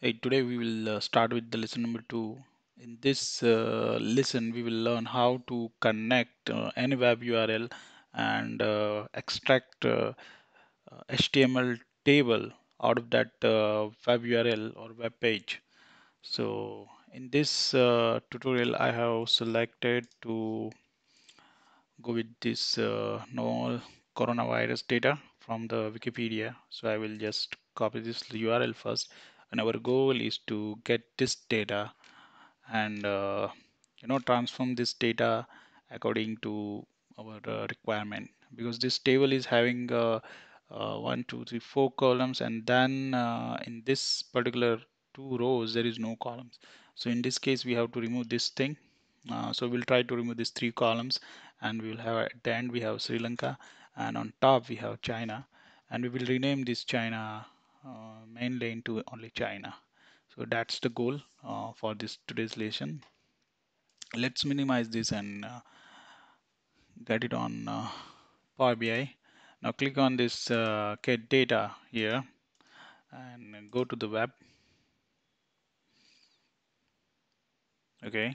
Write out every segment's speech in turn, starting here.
Hey, today we will uh, start with the lesson number two. In this uh, lesson, we will learn how to connect uh, any web URL and uh, extract uh, HTML table out of that uh, web URL or web page. So in this uh, tutorial, I have selected to go with this uh, no coronavirus data from the Wikipedia. So I will just copy this URL first and our goal is to get this data and uh, you know transform this data according to our uh, requirement. Because this table is having uh, uh, one two three four columns and then uh, in this particular two rows there is no columns. So in this case we have to remove this thing. Uh, so we'll try to remove these three columns and we will have at the end we have Sri Lanka and on top we have China. And we will rename this China uh, mainland to only China. So that's the goal uh, for this today's lesson. Let's minimize this and uh, get it on Power BI now click on this uh, get data here and go to the web. Okay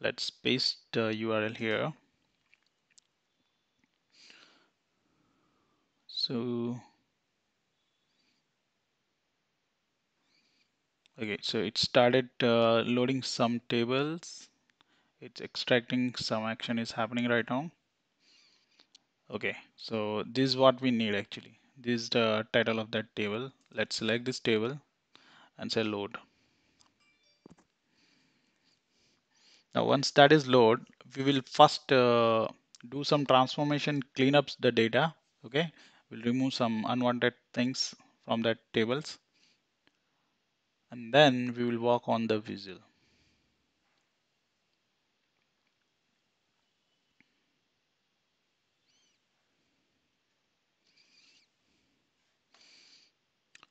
let's paste the URL here. So okay so it started uh, loading some tables. It's extracting some action is happening right now. Okay so this is what we need actually. This is the title of that table. Let's select this table and say load. Now once that is load we will first uh, do some transformation clean up the data. Okay we'll remove some unwanted things from that tables and then we will work on the visual.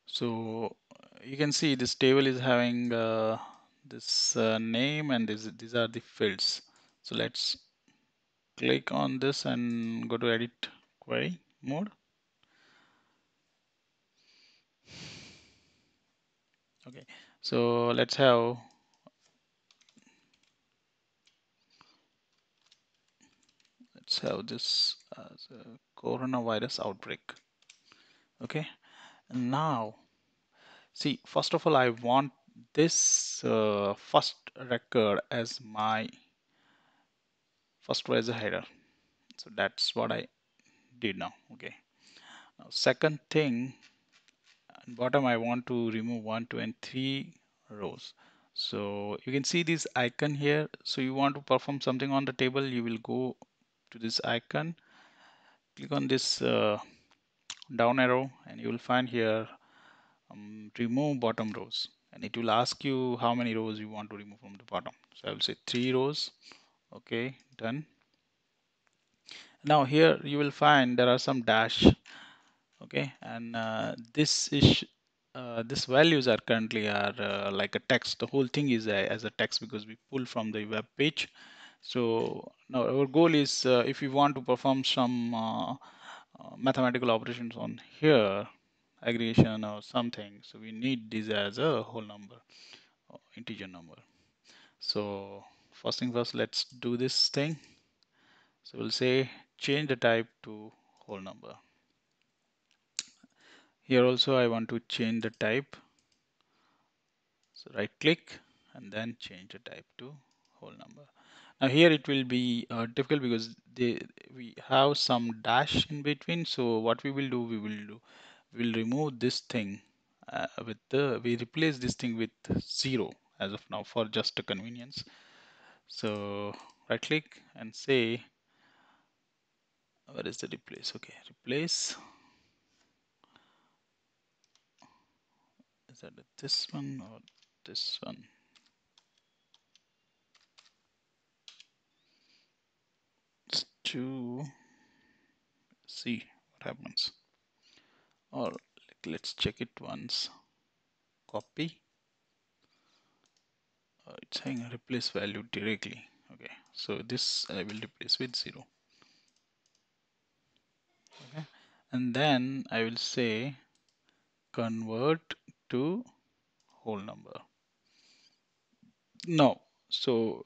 So you can see this table is having uh, this uh, name and this, these are the fields. So let's click on this and go to edit query mode okay. So let's have let's have this as a coronavirus outbreak. Okay. Now see first of all I want this uh, first record as my first row as a header so that's what I did now. Okay. Now second thing bottom I want to remove one two and three rows. So you can see this icon here. So you want to perform something on the table you will go to this icon. Click on this uh, down arrow and you will find here um, remove bottom rows. And it will ask you how many rows you want to remove from the bottom. So I will say three rows. Okay done. Now here you will find there are some dash okay? And uh, this is uh, this values are currently are uh, like a text. The whole thing is a, as a text because we pull from the web page. So now our goal is uh, if we want to perform some uh, uh, mathematical operations on here aggregation or something so we need this as a whole number integer number. So first thing first let's do this thing. So we'll say change the type to whole number here also I want to change the type. So right click and then change the type to whole number. Now here it will be uh, difficult because they, we have some dash in between. So what we will do we will do we will remove this thing uh, with the we replace this thing with zero as of now for just a convenience. So right click and say where is the replace? Okay replace is that this one or this one? To see what happens. Or let's check it once. Copy. Uh, it's saying replace value directly. Okay so this I will replace with zero. Okay. And then I will say convert to whole number. Now, so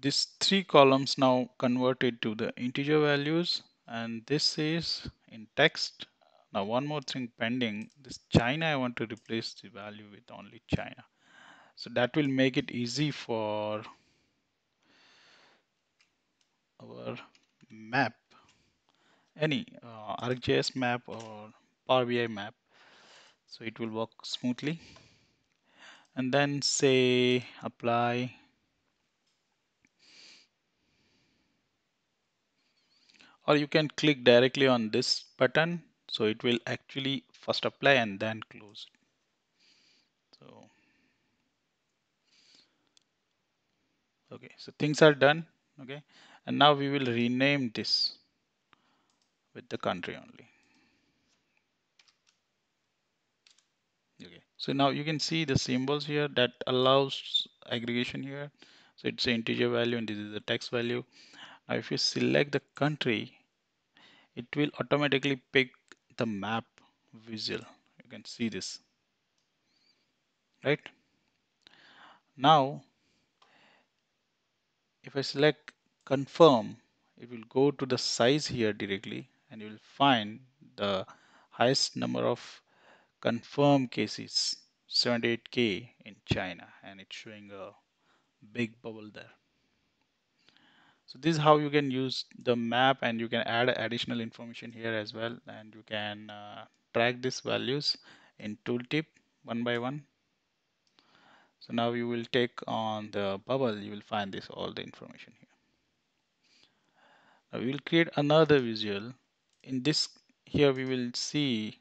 these three columns now converted to the integer values and this is in text. Now one more thing pending, this China I want to replace the value with only China. So that will make it easy for our map, any uh, ArcGIS map or Power BI map. So it will work smoothly. And then say apply. Or you can click directly on this button. So it will actually first apply and then close. So, okay, so things are done. Okay, and now we will rename this with the country only. Okay, so now you can see the symbols here that allows aggregation here. So it's an integer value and this is the text value. Now if you select the country, it will automatically pick the map visual. You can see this, right? Now, if I select confirm, it will go to the size here directly and you will find the highest number of confirmed cases 78k in China and it's showing a big bubble there. So this is how you can use the map and you can add additional information here as well and you can uh, track these values in tooltip one by one. So now you will take on the bubble, you will find this all the information here. Now we will create another visual. In this here we will see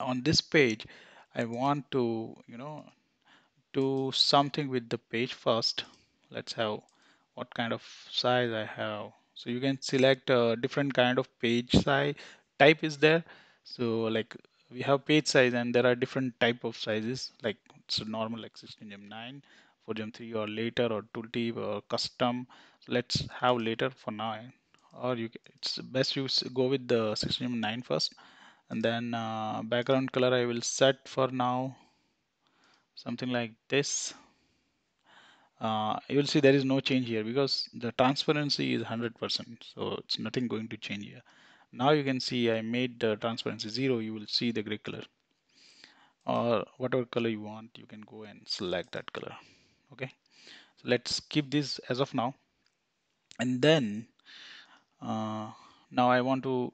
on this page I want to you know do something with the page first. Let's have what kind of size I have. So you can select a different kind of page size type is there. So like we have page size and there are different type of sizes. Like it's normal like 16 gem 9 for gem 3 or letter or tooltip or custom. Let's have letter for now or you it's best you go with the 16 gem 9 first and then uh, background color I will set for now. Something like this. Uh, you will see there is no change here because the transparency is 100% so it's nothing going to change here. Now you can see I made the transparency zero. You will see the gray color. Or whatever color you want you can go and select that color. Okay? So let's keep this as of now. And then uh, now I want to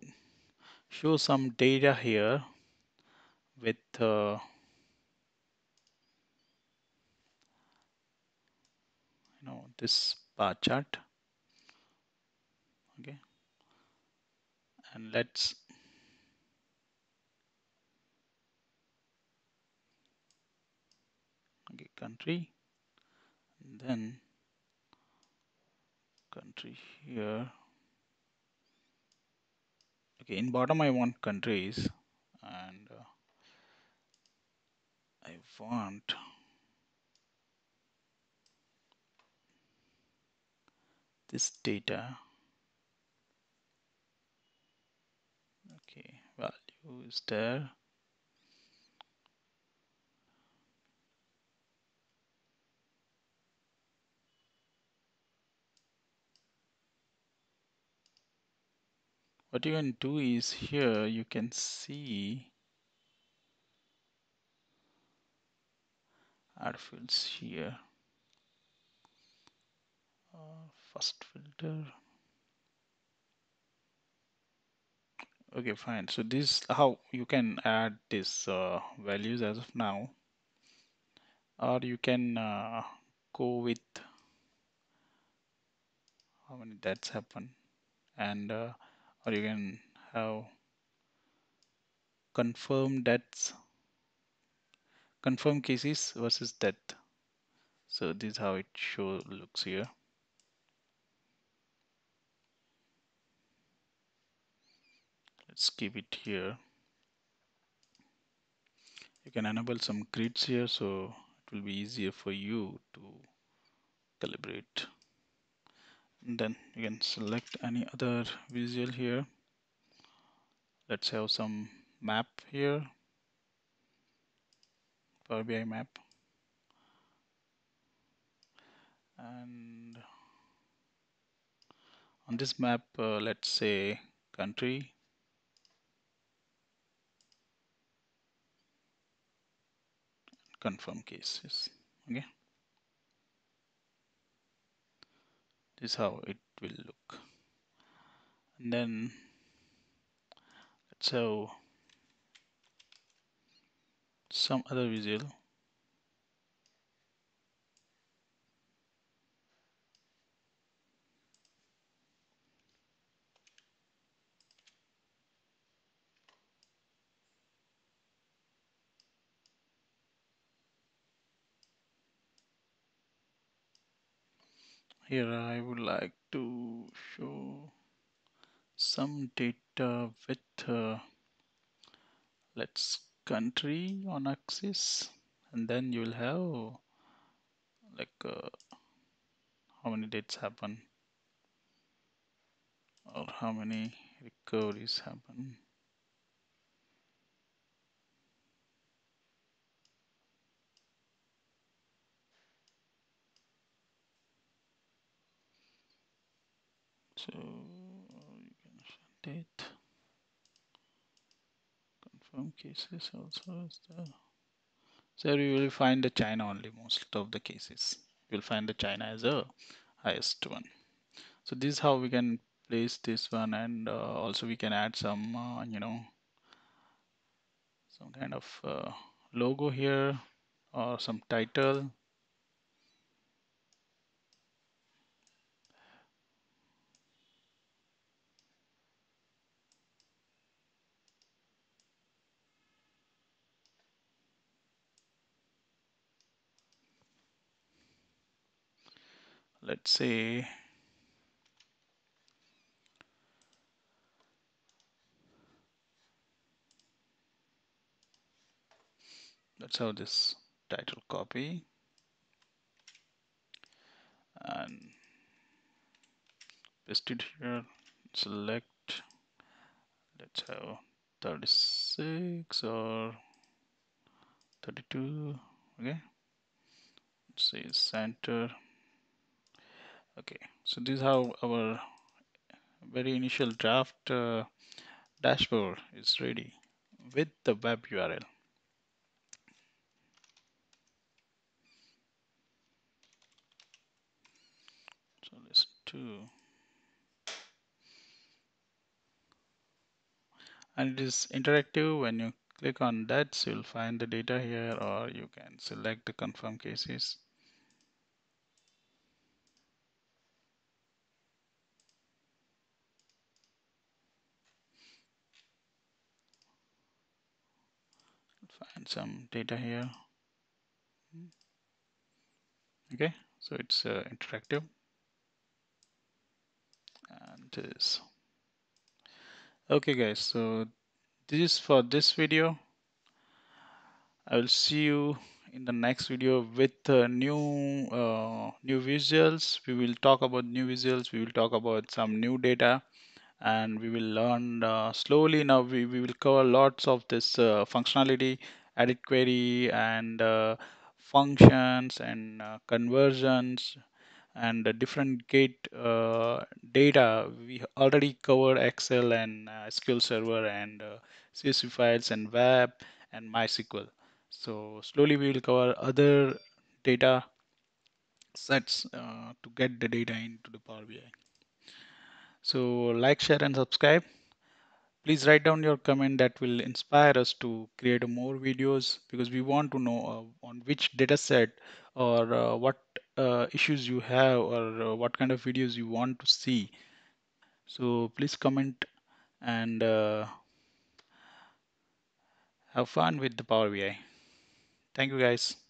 show some data here with uh, you know this bar chart. Okay. And let's okay country. And then country here okay in bottom I want countries and uh, I want this data. Okay value is there what you can do is here you can see add fields here. Uh, first filter. Okay fine. So this how you can add these uh, values as of now or you can uh, go with how many deaths happen and uh, or you can have confirmed deaths confirmed cases versus death so this is how it show looks here. Let's keep it here. You can enable some grids here so it will be easier for you to calibrate then you can select any other visual here let's have some map here Power BI map. And on this map, uh, let's say country. Confirm cases. Okay. This is how it will look. And then let's have some other visual. Here I would like to show some data with uh, let's country on axis and then you'll have like uh, how many dates happen or how many recoveries happen so you can date. Confirm cases also is there. So you will find the China only most of the cases. You'll find the China as a highest one. So this is how we can place this one and uh, also we can add some uh, you know some kind of uh, logo here or some title let's say let's have this title copy. And paste it here. Select. Let's have 36 or 32 okay. Let's say center okay. So this is how our very initial draft uh, dashboard is ready with the web URL so let's do. And it is interactive. When you click on that so you'll find the data here or you can select the confirm cases find some data here. Okay so it's uh, interactive. And this. Okay guys so this is for this video. I will see you in the next video with uh, new uh, new visuals. We will talk about new visuals. We will talk about some new data and we will learn uh, slowly. Now we, we will cover lots of this uh, functionality edit query and uh, functions and uh, conversions and different gate uh, data. We already covered excel and uh, sql server and csv files and web and mysql. So slowly we will cover other data sets to get the data into the power bi so like share and subscribe. Please write down your comment that will inspire us to create more videos because we want to know uh, on which data set or uh, what uh, issues you have or uh, what kind of videos you want to see. So please comment and uh, have fun with the power bi thank you guys